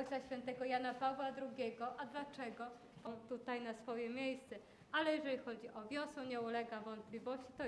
Ojca Świętego Jana Pawła II. A dlaczego? On tutaj na swoje miejsce. Ale jeżeli chodzi o wiosłę, nie ulega wątpliwości, to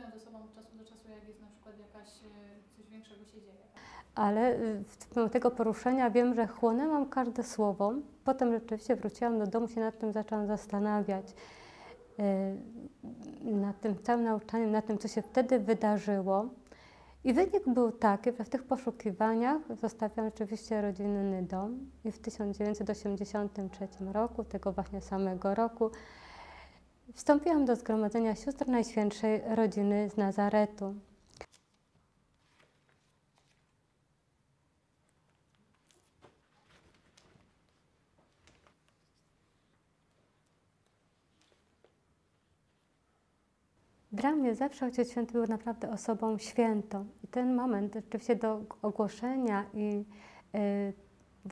współpracują ze sobą od czasu do czasu, jak jest na przykład jakaś, e, coś większego się dzieje. tak? Ale y, w tego poruszenia wiem, że chłonęłam każde słowo. Potem rzeczywiście wróciłam do domu, się nad tym zaczęłam zastanawiać. y, Nad tym całym nauczaniem, nad tym, co się wtedy wydarzyło. I wynik był taki, że w tych poszukiwaniach zostawiłam rzeczywiście rodzinny dom i w 1983 roku, tego właśnie samego roku, wstąpiłam do Zgromadzenia Sióstr Najświętszej Rodziny z Nazaretu. Dla mnie zawsze Ojciec Święty był naprawdę osobą świętą. I ten moment rzeczywiście do ogłoszenia i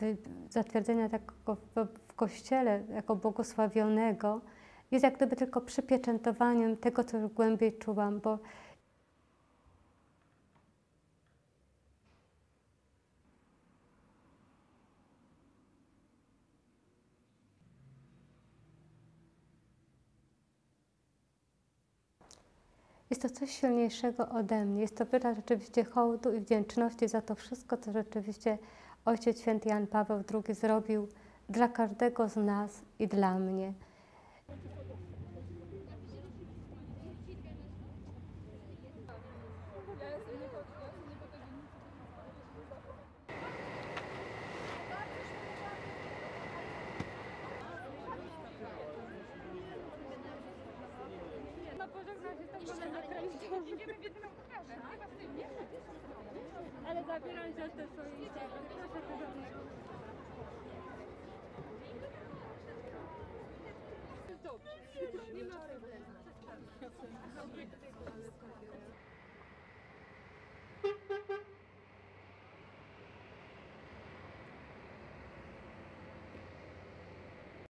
y, zatwierdzenia takiego w, w Kościele jako błogosławionego jest jak gdyby tylko przypieczętowaniem tego, co już głębiej czułam, bo Jest to coś silniejszego ode mnie. Jest to wyraz rzeczywiście hołdu i wdzięczności za to wszystko, co rzeczywiście Ojciec Święty Jan Paweł II zrobił dla każdego z nas i dla mnie. Ale zabieram za te swoje Proszę tu do mnie. Dobrze, nie ma problemu.